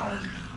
Hallelujah.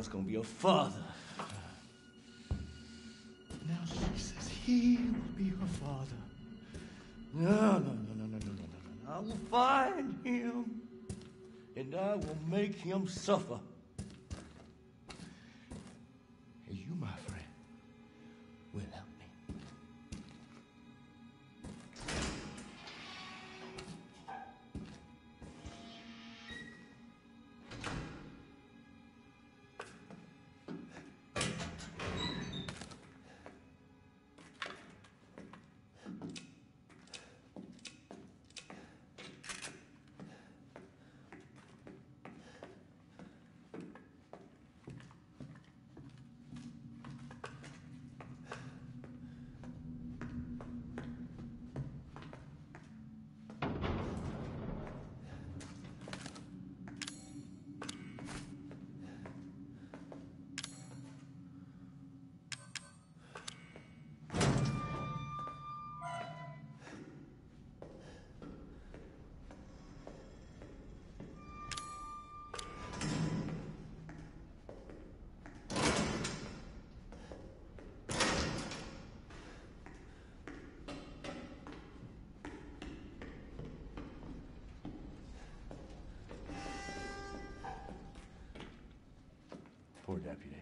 was gonna be a father. Now she says he will be her father. No, no, no, no, no, no, no, no. I will find him and I will make him suffer. Deputy.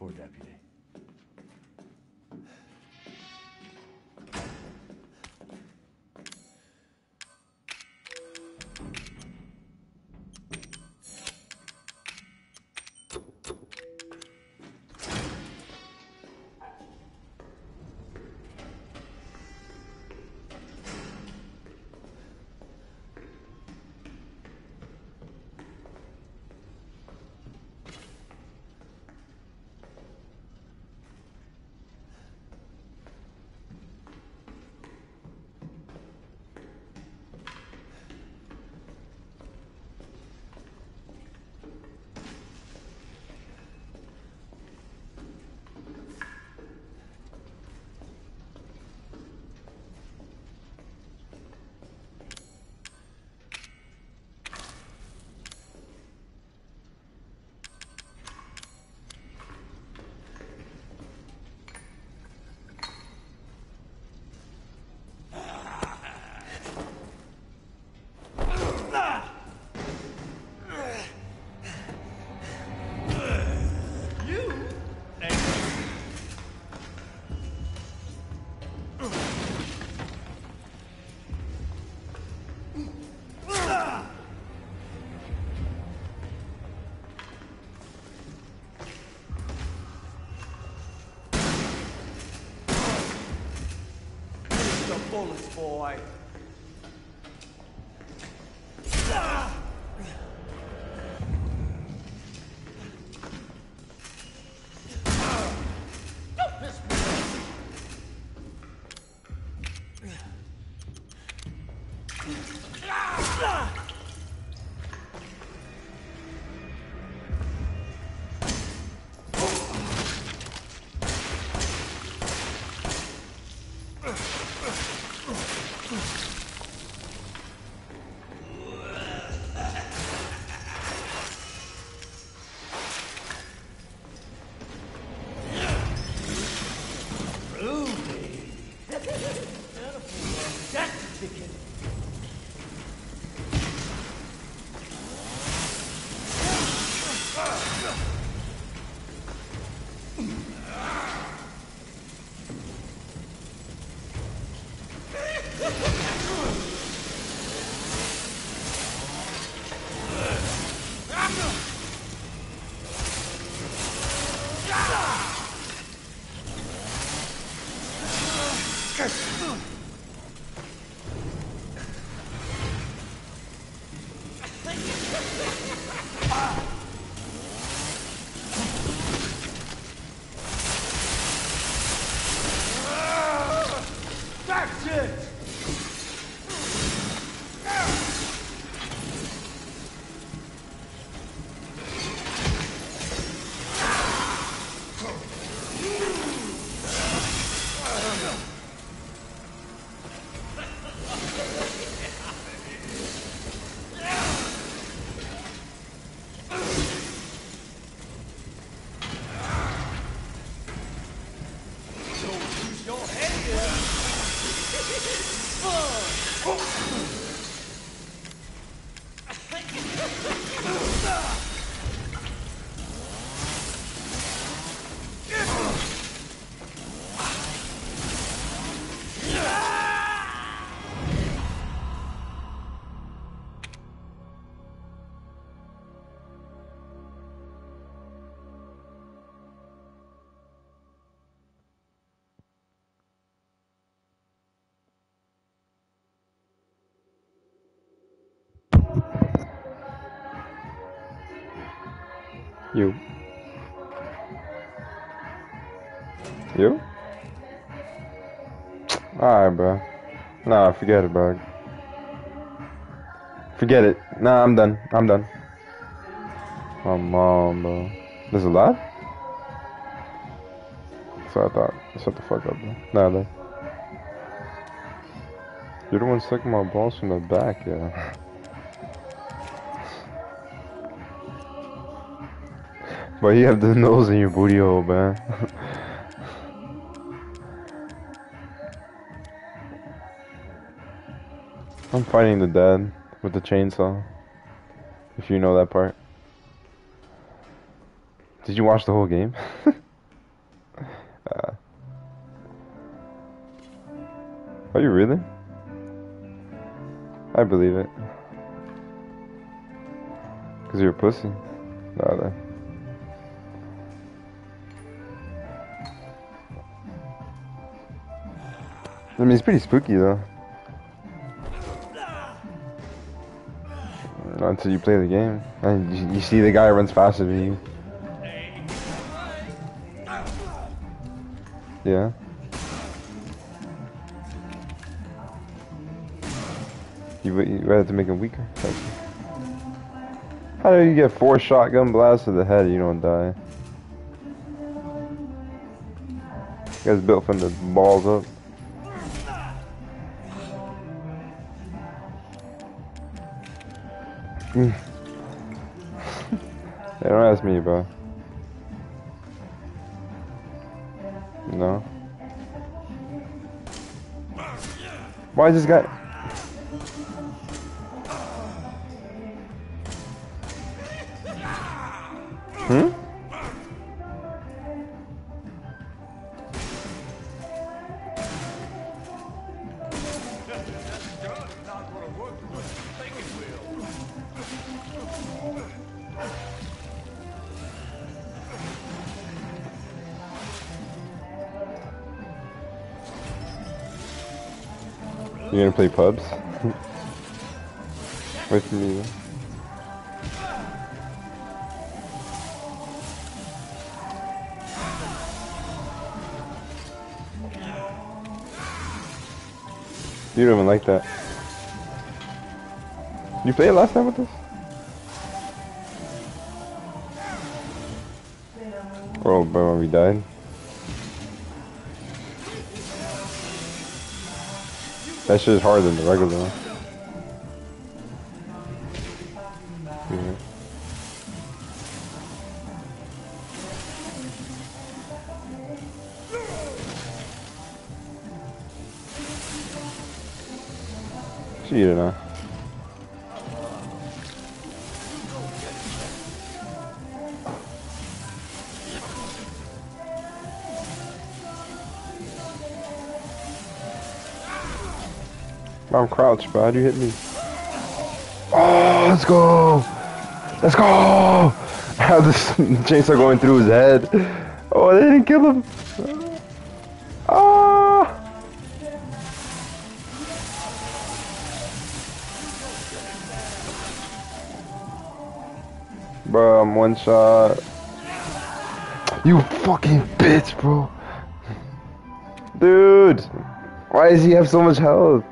Poor deputy. Bullets, boy. You. You? Alright, bro. Nah, forget it, bro. Forget it. Nah, I'm done. I'm done. My mom, bro. This is live? So I thought. Shut the fuck up, bro. Nah, then. You're the one sucking my balls from the back, yeah. But you have the nose in your booty hole, man. I'm fighting the dad with the chainsaw. If you know that part. Did you watch the whole game? uh, are you really? I believe it. Cause you're a pussy. Nah, nah. I mean, it's pretty spooky though. Until you play the game. And you see the guy runs faster than you. Yeah. You, had to make him weaker. How do you get four shotgun blasts to the head you don't die? You guy's built from the balls up. Hey, don't ask me, bro. No. Why is this guy... Hmm? You gonna play pubs? With me. You don't even like that. You played last time with us? Oh, bro, we died. That shit is harder than the regular one. Yeah. Cheated, huh? I'm crouched, bro. How'd you hit me? Oh, let's go! Let's go! How this chainsaw going through his head? Oh, they didn't kill him. Ah! Bro, I'm one shot. You fucking bitch, bro. Dude, why does he have so much health?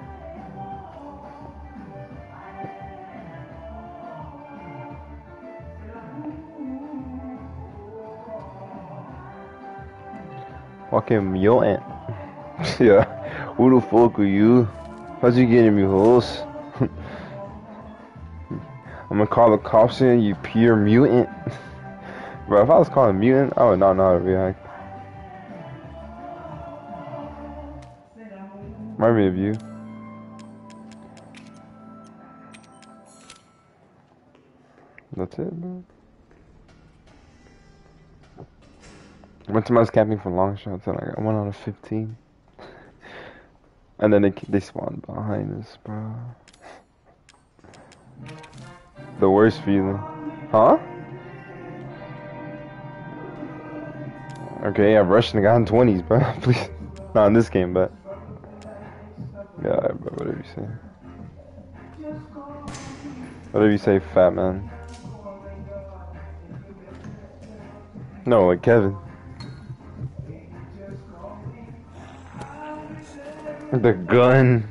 Fucking mutant. yeah. Who the fuck are you? How'd you get in me holes? I'm gonna call the cops in, you pure mutant. Bro, if I was calling mutant, I would not know how to react. Remind me of you. That's it, bro. One time I was camping for long shots and I got one out of 15. and then they, they spawned behind us, bro. The worst feeling. Huh? Okay, I've rushed and gotten 20s, bro. Please. Not in this game, but. Yeah, but whatever you say. Whatever you say, fat man. No, like Kevin. The gun.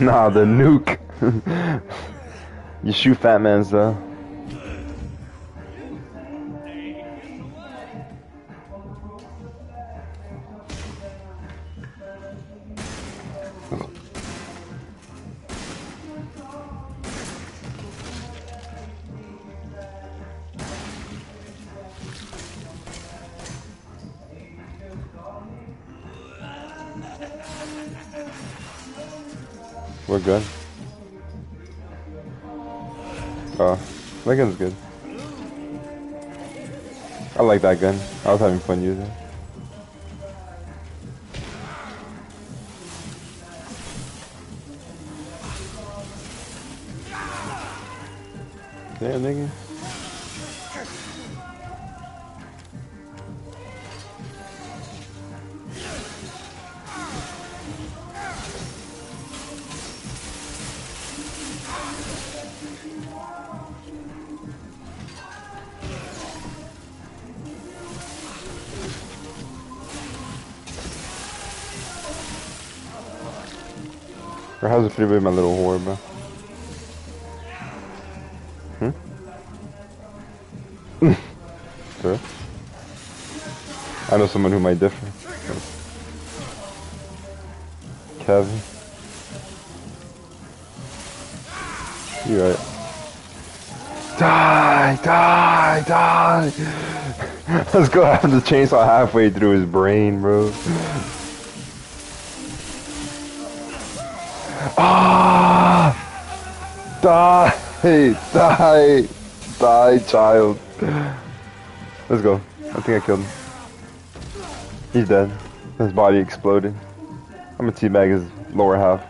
Nah, the nuke. you shoot fat mans though. Gun's good. I like that gun. I was having fun using it. Damn, nigga. Or how's it feel with my little whore, bro? Hmm? sure. I know someone who might differ. Kevin. You're right. Die, die, die. Let's go have the chainsaw halfway through his brain, bro. Die! Die! Die, child. Let's go. I think I killed him. He's dead. His body exploded. I'm gonna teabag his lower half.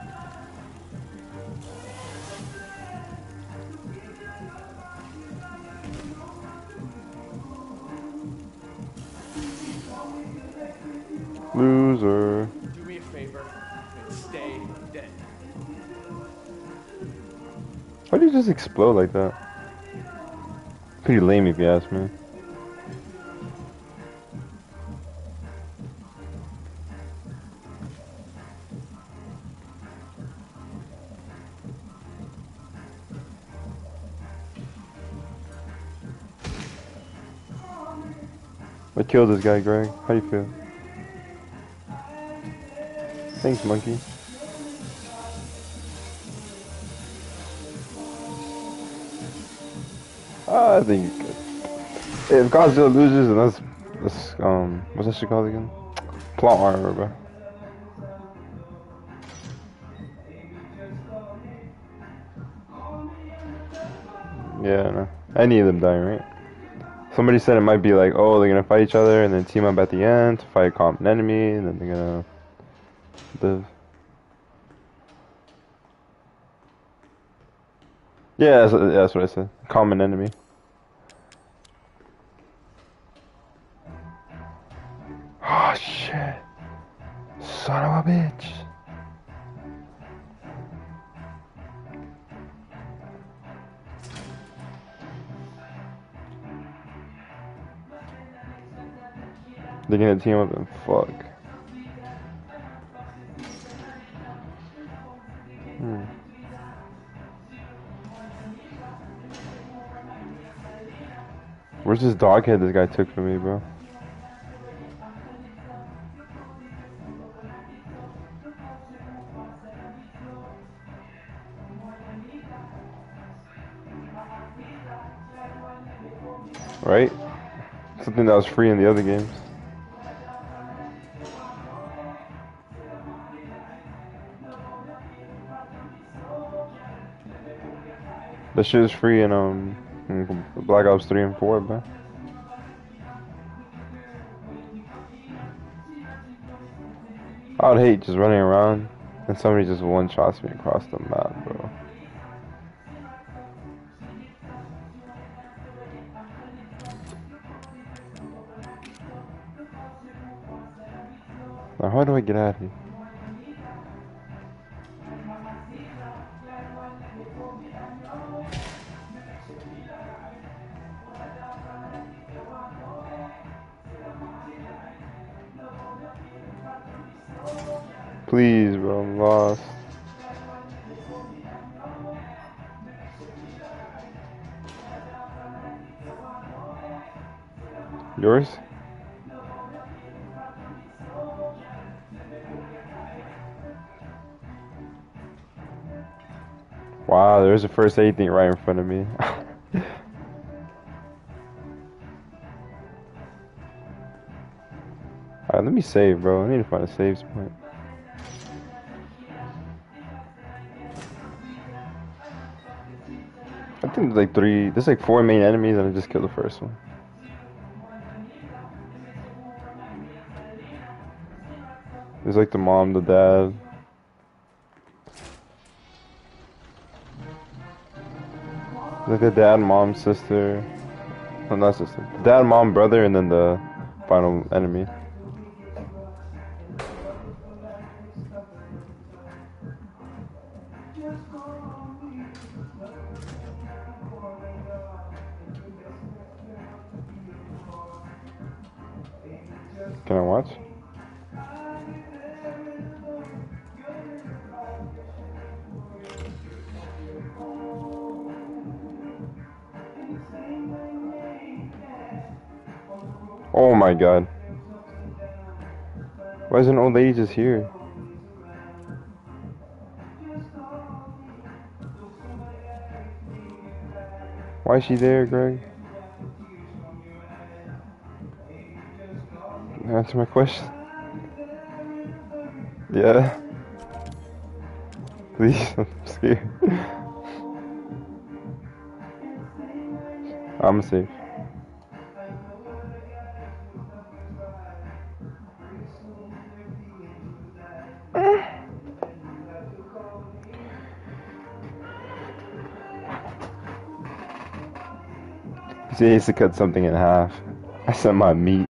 explode like that. Pretty lame if you ask me. I killed this guy, Greg. How you feel? Thanks, monkey. I think if Godzilla loses, then that's um what's that shit called again? Plot armor, bro. Yeah, no. Any of them dying, right? Somebody said it might be like, oh, they're gonna fight each other and then team up at the end to fight a common enemy, and then they're gonna live. Yeah, that's, yeah, that's what I said. Common enemy. They're gonna team up and fuck. Hmm. Where's this dog head this guy took from me, bro? Right? Something that was free in the other games. That shit is free in um in Black Ops 3 and 4, bro. I would hate just running around and somebody just one shots me across the map, bro. Now how do I get out of here? Wow, there's a first aid thing right in front of me. Alright, let me save, bro. I need to find a save point. I think there's like three, there's like four main enemies and I just killed the first one. There's like the mom, the dad. Like the dad, mom, sister. No, not sister. Dad, mom, brother, and then the final enemy. Can I watch? My god. Why is an old lady just here? Why is she there, Greg? Answer my question. Yeah. Please, I'm scared. I'm safe. To cut something in half. I sent my meat.